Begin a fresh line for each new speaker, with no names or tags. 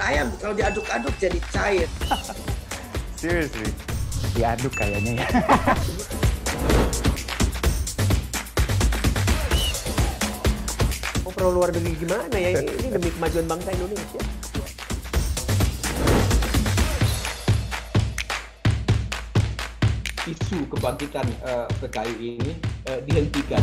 ayam kalau diaduk-aduk jadi cair.
Seriously.
Diaduk kayaknya ya.
Oh, perlu luar negeri gimana ya? Ini, ini demi kemajuan bangsa Indonesia.
isu kebangkitan uh, PKI ini uh, dihentikan.